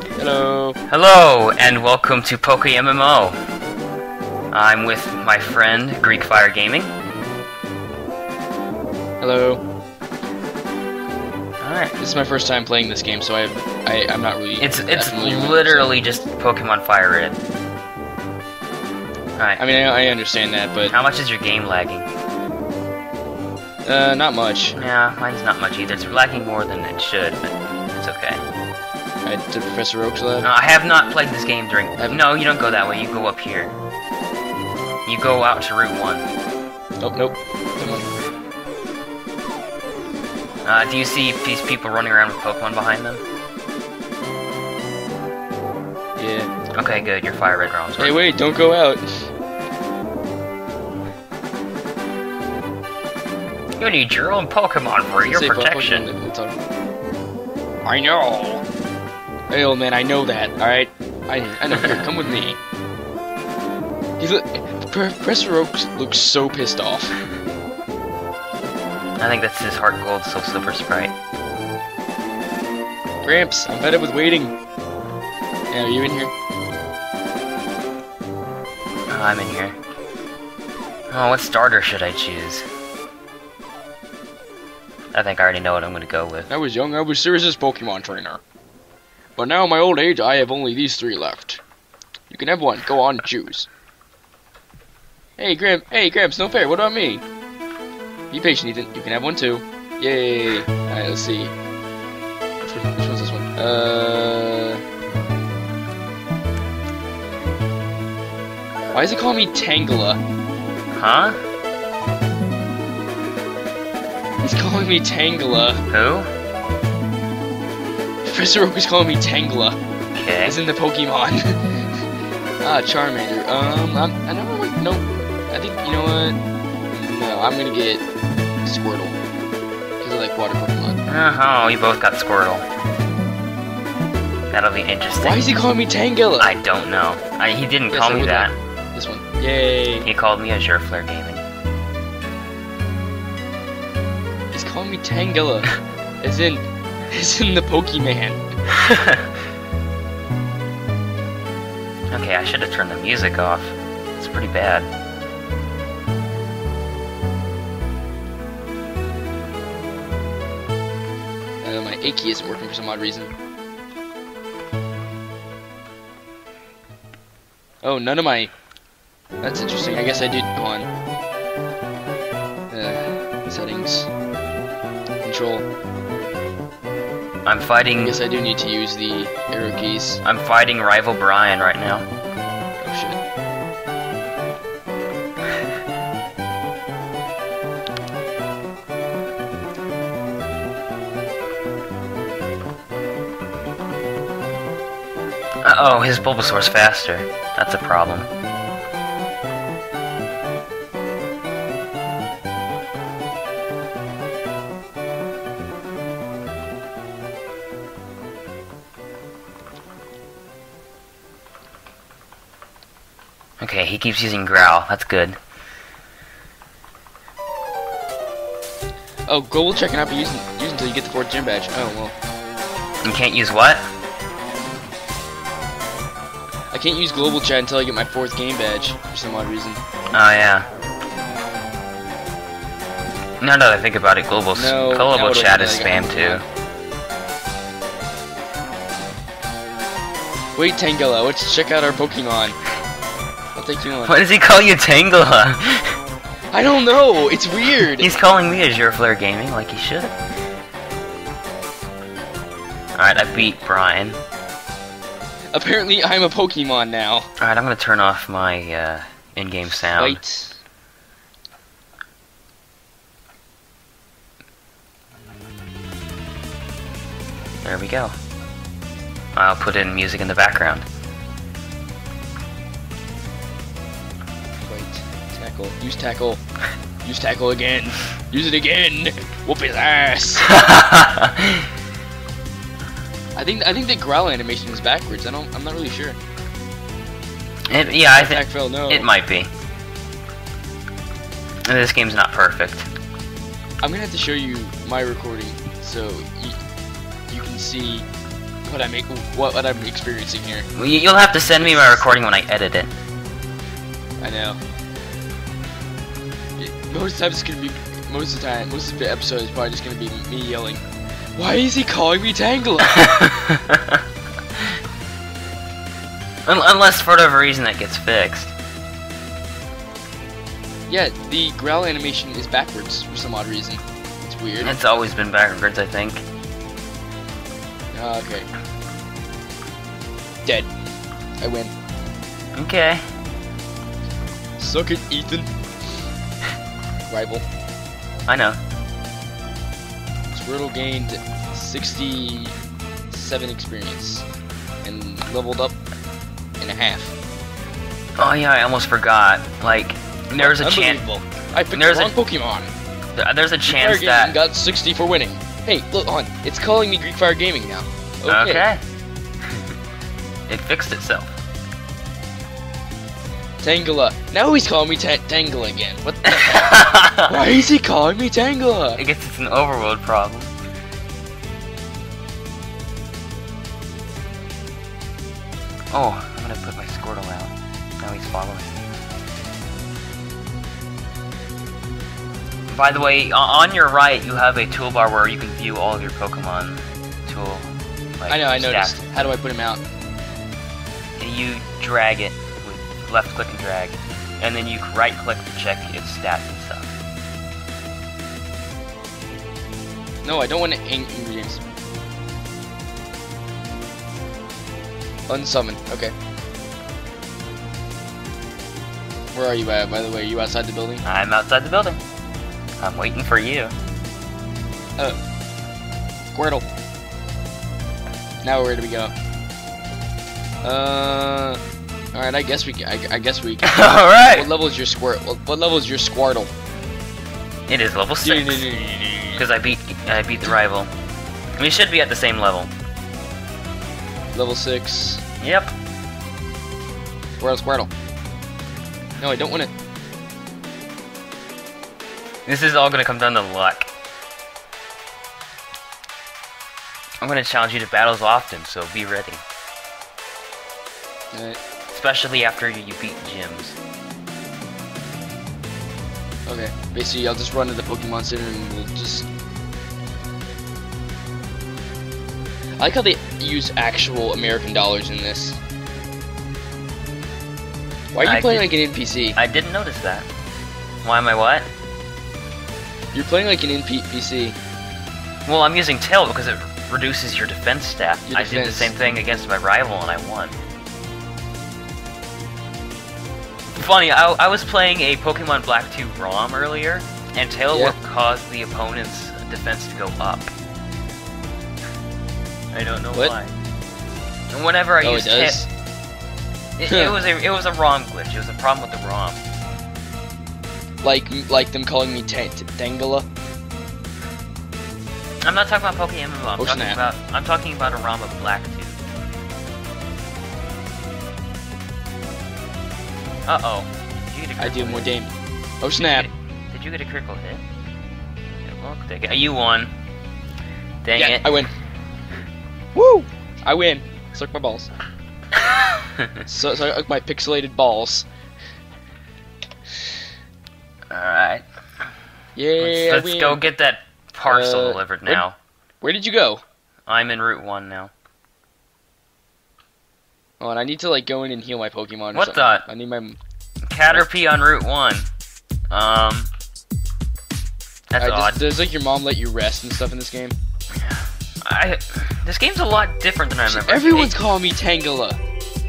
Hello. Hello, and welcome to PokeMMO. I'm with my friend, Greek Fire Gaming. Hello. Alright. This is my first time playing this game, so I, I I'm not really. It's it's familiar with it, literally just Pokemon Fire Red. Alright. I mean, I, I understand that, but How much is your game lagging? uh, not much. Yeah, mine's not much either. It's lagging more than it should, but it's okay. I did Professor Oak's lab. No, I have not played this game during. Have No, you don't go that way. You go up here. You go out to Route One. Nope, nope. Come on. Uh, do you see these people running around with Pokemon behind them? Yeah. Okay, good. Your Fire Red rounds. Hey, wait! Don't go out. You need your own Pokemon for your Say Pokemon, protection. I know. Hey, old man, I know that. All right. I I know. Here, come with me. He look. Professor Oak looks so pissed off. I think that's his Heart Gold Soul Silver Sprite. Gramps, I'm fed up with waiting. Yeah, are you in here? Oh, I'm in here. Oh, what starter should I choose? I think I already know what I'm gonna go with. I was young, I was Sirius's Pokemon trainer. But now, in my old age, I have only these three left. You can have one. Go on, choose. Hey, Gramp. Hey, Gramps. No fair. What about me? Be patient, Ethan. You can have one too. Yay! All right, let's see. Which, one, which one's this one? Uh. Why is it calling me Tangela? Huh? He's calling me Tangela. Who? Professor Oak is calling me Tangela. Okay. As in the Pokemon. ah, Charmander. Um, I'm, I don't really know. I think, you know what? No, I'm gonna get Squirtle. Because I like water Pokemon. Oh, we both got Squirtle. That'll be interesting. Why is he calling me Tangela? I don't know. I, he didn't Yes, call I me that. This one. Yay. He called me a Flare Gaming. He's calling me Tangela. as in, as in the Pokemon. okay, I should have turned the music off. It's pretty bad. Uh, my Aki isn't working for some odd reason. Oh, none of my... That's interesting. I guess I did go on... Uh, settings. Control. I'm I fighting. guess I do need to use the arrow keys. I'm fighting rival Brian right now. Oh shit. Uh oh, his Bulbasaur's faster. That's a problem. Okay, he keeps using Growl. That's good. Oh, global check cannot be used, used until you get the fourth gym badge. Oh, well. You can't use what? I can't use global chat until I get my fourth game badge, for some odd reason. Oh yeah. Now that I think about it, global No, global chat is spam too. Wait, Tangela, let's check out our Pokemon. I'll take you on. Why does he call you Tangela? I don't know, it's weird. He's calling me a Flare Gaming like he should. Alright, I beat Brian. Apparently, I'm a Pokemon now. Alright, I'm gonna turn off my uh, in-game sound. Fight. There we go. I'll put in music in the background. Tackle. Use tackle. Use tackle again. Use it again. Whoop his ass. I think I think the growl animation is backwards. I don't. I'm not really sure. It, yeah, I think. No. it might be. This game's not perfect. I'm gonna have to show you my recording so you, you can see what I make, what, what I'm experiencing here. Well, You'll have to send me my recording when I edit it. I know. Most times it's gonna be, most of the time, most of the episode is probably just gonna be me yelling, "Why is he calling me Tangela?" Un- Unless for whatever reason that gets fixed. yeah, the growl animation is backwards for some odd reason. It's weird. It's always been backwards, I think. Ah, okay. Dead. I win. Okay. Suck it, Ethan. Rival. I know. Squirtle gained 67 experience and leveled up in a half. Oh yeah, I almost forgot. Like, there's a chance. I picked There's the a- wrong Pokemon. There's a chance Fire that. Got 60 for winning. Hey, look on. It's calling me Greek Fire Gaming now. Okay. Okay. it fixed itself. Tangela. Now he's calling me ta Tangela again. What the hell? Why is he calling me Tangela? I guess it's an overworld problem. Oh, I'm gonna put my Squirtle out. Now he's following me. By the way, on your right, you have a toolbar where you can view all of your Pokemon tool. Like, I know, I noticed. How do I put him out? And you drag it left click and drag, and then you right click to check its stats and stuff. No, I don't want to ing ingredients. Unsummon. Okay. Where are you at, by the way? Are you outside the building? I'm outside the building. I'm waiting for you. Oh. Squirtle. Now where do we go? Uh. All right. I guess we. Can, I, I guess we. Can. All right. What level is your squirt? What, what level is your Squirtle? It is level six because I beat I beat the rival. We should be at the same level. Level six. Yep. Squirtle, Squirtle. No, I don't want it. This is all gonna come down to luck. I'm gonna challenge you to battles often, so be ready. Uh, Especially after you beat gyms. okay. Basically, I'll just run to the Pokemon Center and we'll just. I like how they use actual American dollars in this. Why are you I playing like an NPC? I didn't notice that. Why am I what? You're playing like an NPC. Well, I'm using tail because it reduces your defense stat. Your I did the same thing against my rival and I won. Funny, I, I was playing a Pokemon Black 2 ROM earlier, and Tail Yeah. Whip caused the opponent's defense to go up. I don't know What? why. And whenever I oh, it used does. It, it was a it was a ROM glitch. It was a problem with the ROM. Like, like them calling me Ta- Tangela. I'm not talking about Pokemon. I'm Oh, talking snap. about I'm talking about a ROM of Black 2. Uh oh. Did you get a I do more damage. Oh snap! Did you get a critical hit? It looked like. You won. Dang yeah, it. I win. Woo! I win. Suck my balls. So, like my pixelated balls. Alright. Yeah, let's let's go get that parcel Uh, delivered where- now. Where did you go? I'm in Route 1 now. Oh, and I need to like go in and heal my Pokemon. Or What something. the- I need my. Caterpie on Route 1. Um. That's I odd. just, does like your mom let you rest and stuff in this game? I, this game's a lot different than I remember. Everyone's calling me Tangela.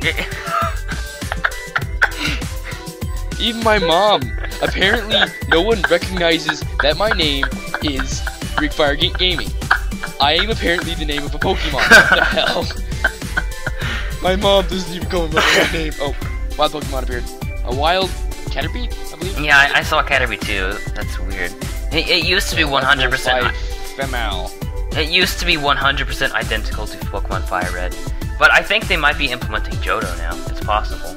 Even my mom. Apparently, no one recognizes that my name is Greek Fire Gaming. I am apparently the name of a Pokemon. What the hell? My mom doesn't even call me by my name. Oh, wild Pokemon appeared. A wild Caterpie, I believe. yeah, I, I saw Caterpie too. That's weird. It, it used to be 100%. Five Femal. It used to be 100% identical to Pokemon Fire Red, but I think they might be implementing Johto now. It's possible.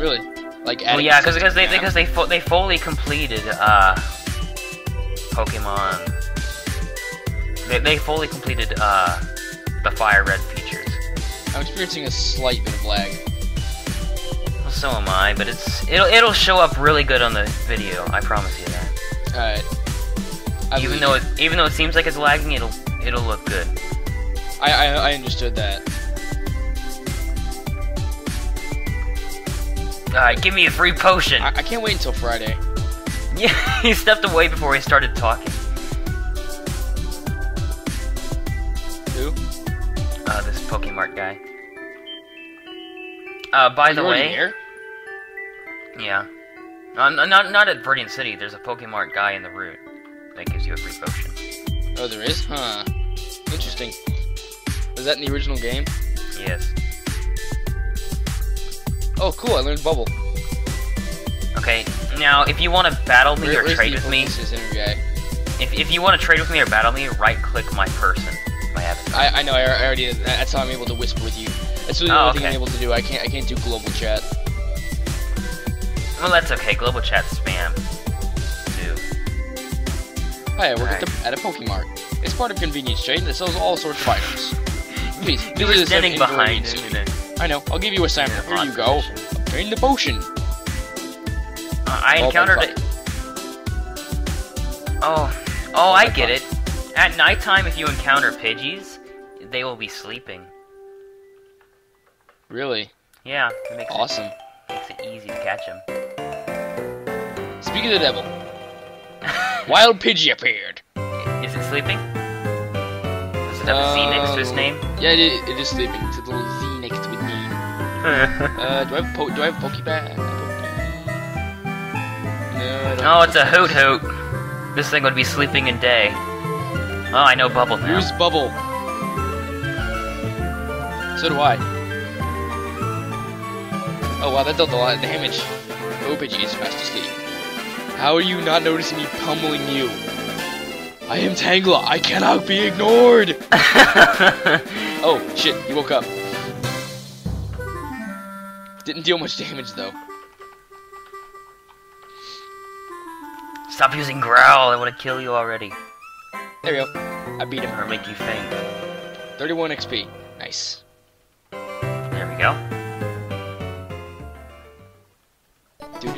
Really? Like Well, yeah, because something they now? because they fu- they fully completed uh Pokemon. They they fully completed uh the fire red features. I'm experiencing a slight bit of lag. Well, so am I, but it's it'll it'll show up really good on the video. I promise you that. Alright. even though it even though it seems like it's lagging, it'll it'll look good. I, I I understood that. Alright, give me a free potion. I, I can't wait until Friday. Yeah, he stepped away before he started talking. Who? Uh, this Pokemart guy. Uh, by the way, here? yeah. N- not not at Viridian City. There's a Pokemart guy in the route that gives you a free potion. Oh, there is? Huh. Interesting. Was that in the original game? Yes. Oh, cool. I learned Bubble. Okay. Now, if you want to battle me Where- or trade with me, Focus Center guy? if, if you want to trade with me or battle me, right-click my person, my avatar. I, I know. I, I already. That's how I'm able to whisper with you. That's the Oh, only thing I'm able to do. I can't. I can't do global chat. Well, that's okay. Global chat spam. Too. Hi, I work at, the, at a Pokemart. It's part of convenience chain that sells all sorts of items. Please, You were visit us at standing behind City. him in a, I know. I'll give you a sample. Here you go. Obtain the potion. Uh, I encountered it. Oh, oh, I get it. At nighttime, if you encounter Pidgeys, they will be sleeping. Really Yeah, it makes, awesome. it, makes it easy to catch him. Speak of the devil. Wild Pidgey appeared. Is it sleeping? Does it have a Z next to its Um, name? Yeah, it is, it is sleeping. It's a little Z next to its name. Uh, do I have po- do I have a Pokebag? No, I don't. oh, it's a Hoothoot. This thing would be sleeping in day. Oh, I know Bubble now. Use Bubble. So do I. Oh wow, that dealt a lot of damage. Pidgey is fast asleep. How are you not noticing me pummeling you? I am Tangela. I cannot be ignored. Oh shit, you woke up. Didn't deal much damage though. Stop using growl. I want to kill you already. There we go. I beat him. Or make you faint. 31 XP. Nice. There we go.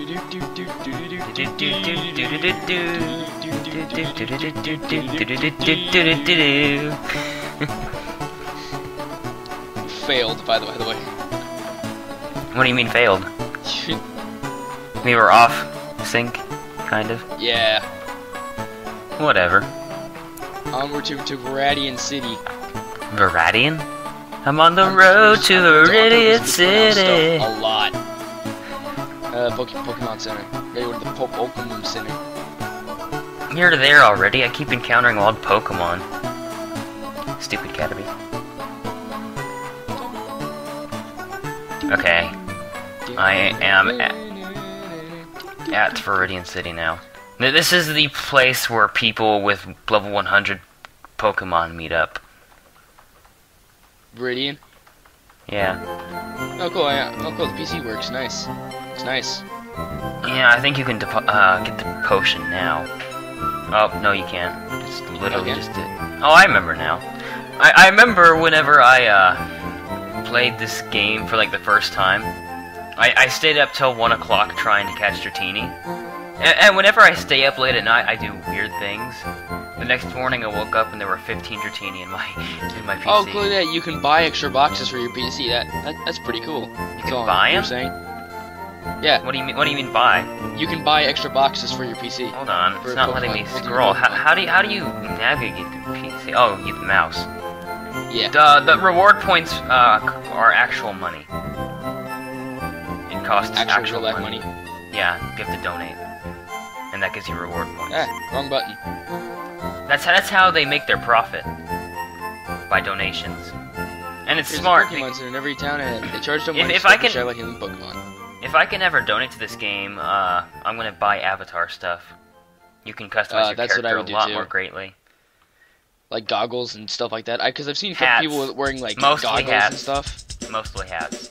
Failed, by the by the way. What do you mean failed? We were off sync, kind of. yeah. Whatever. Onward to, to Radian City. Viridian? I'm on the road to Viridian City. A lot. Uh, Poke- Pokemon Center. Go to the po Pokemon Center. You're there already. I keep encountering wild Pokemon. Stupid Caterpie. Okay, I am at, at Viridian City now. Th- This is the place where people with level 100 Pokemon meet up. Viridian. Yeah. Oh cool, yeah. Oh cool, the PC works. Nice. It's nice. Yeah, I think you can depo- uh, get the potion now. Oh, no, you can't. Just literally Okay. just did. Oh, I remember now. I, I remember whenever I uh, played this game for like the first time. I, I stayed up till 1 o'clock trying to catch Dratini. And, and whenever I stay up late at night, I do weird things. The next morning, I woke up and there were 15 Dratini in my in my PC. Oh cool, yeah, you can buy extra boxes for your PC. That, that that's pretty cool. You can buy 'em? saying? Yeah, What do you mean? What do you mean buy? you can buy extra boxes for your PC. Hold on, it's not letting me Pokemon, for the scroll. How, how do you, how do you navigate the PC? Oh, you the mouse. Yeah. The the reward points uh, are actual money. It costs Actual, actual, life money. money. Yeah, you have to donate, and that gives you reward points. Ah, wrong button. That's how, that's how they make their profit by donations. And it's There's smart. a Pokemon Center in every town and they charge them If- if I can- share like healing Pokemon. If I can ever donate to this game, uh, I'm gonna buy avatar stuff. You can customize Uh, your that's what I character a lot too. more greatly. Like goggles and stuff like that. Because I've seen Hats. people wearing like Mostly goggles and stuff. Mostly hats.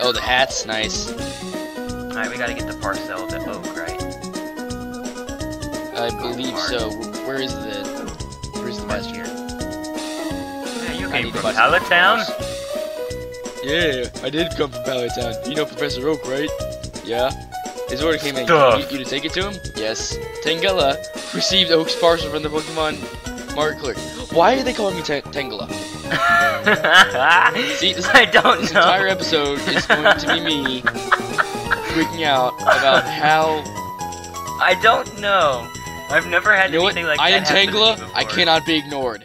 Oh, the hats, nice. Alright, we gotta get the parcel to Oak, right? I believe so. Where is the? Where's the best here. I came from Pallet Town? Yeah, I did come from Pallet Town. You know Professor Oak, right? Yeah. His order came in. You, you to take it to him? Yes. Tangela received Oak's parcel from the Pokemon Market Clerk. Why are they calling me Ta- Tangela? See, this, I don't this know. entire episode is going to be me freaking out about how. I don't know. I've never had You know what? anything like I that am to me Tangela. I cannot be ignored.